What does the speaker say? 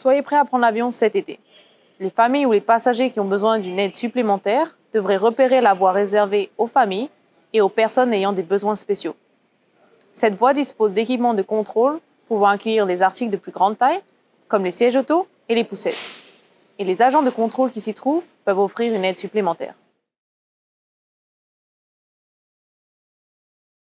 Soyez prêts à prendre l'avion cet été. Les familles ou les passagers qui ont besoin d'une aide supplémentaire devraient repérer la voie réservée aux familles et aux personnes ayant des besoins spéciaux. Cette voie dispose d'équipements de contrôle pouvant accueillir des articles de plus grande taille, comme les sièges auto et les poussettes. Et les agents de contrôle qui s'y trouvent peuvent offrir une aide supplémentaire.